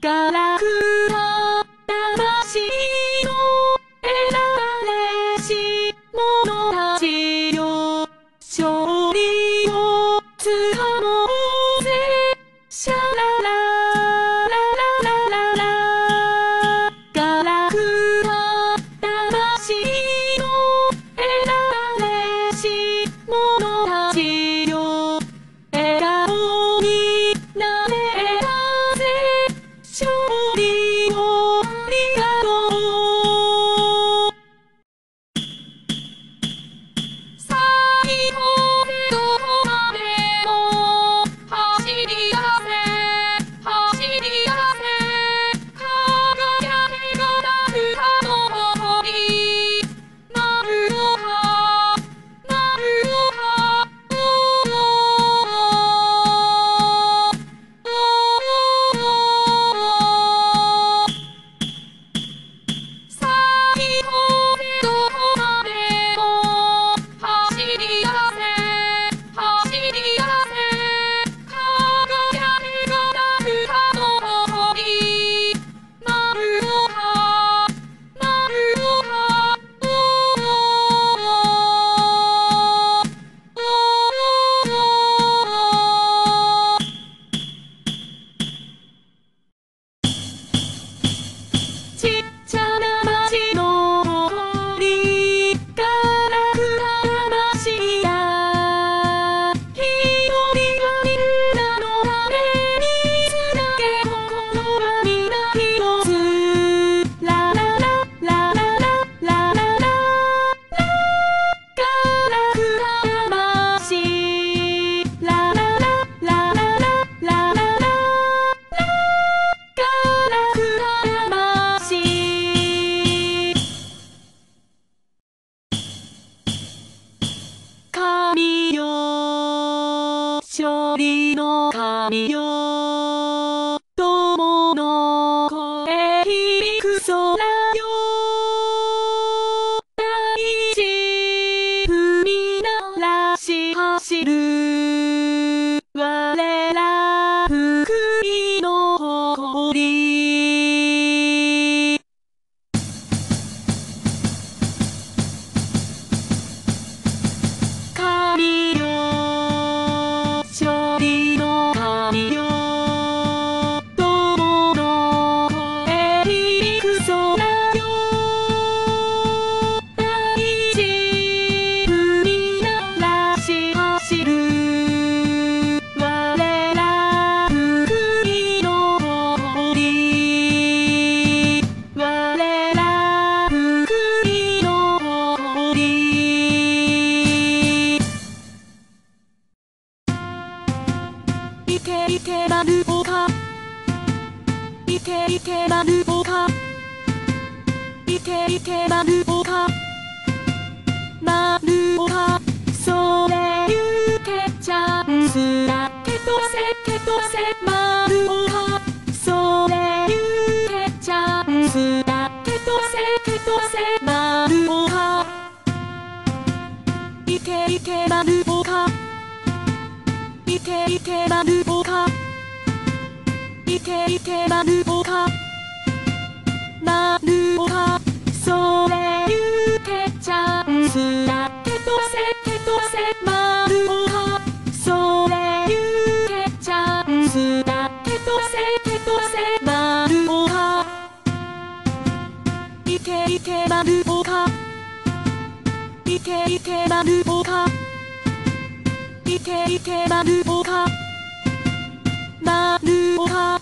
ガラりの神よ。友の声響く空よ。大地踏み鳴らし走る。いけいけなるほかいけいけなるほかいけいけなるほかなるほかそれ言うてチャンスだけとせけとせまるほかそれ言うてチャンスだけとせけとせまるほかいけいけなるほかいけいけなるほかいけいけなるほか。なるほかそれ言うてチャンスだけとせけとせまるほかそれ言うてチャンスだけとせけとせまるほかいけいけなるほかいけいけなるほかいけいてなるおか。なるおか。